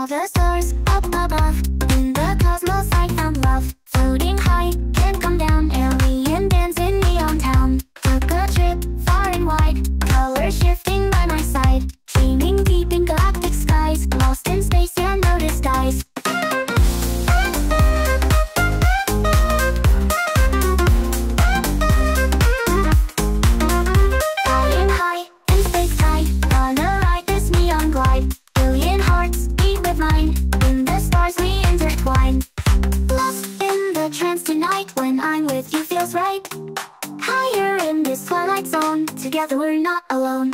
all the stars up above In the cosmos I found love. Floating high, can't come down. Alien dance in neon town. Took a trip far and wide. Color shifting by my side. Dreaming deep in galactic skies. Lost in space and no disguise Flying high in space time when I'm with you feels right. Higher in this twilight zone. Together we're not alone.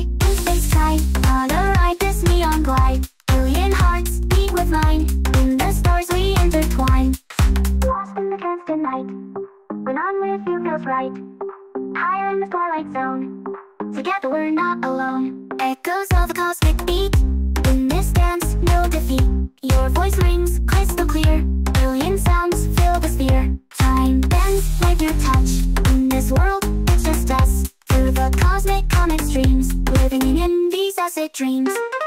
High in sky On this neon glide. Billion hearts beat with mine. In the stars we intertwine. Lost in the constant night. When I'm with you right. Higher in the twilight zone. Together we're not alone. Echoes of a cosmic beat dreams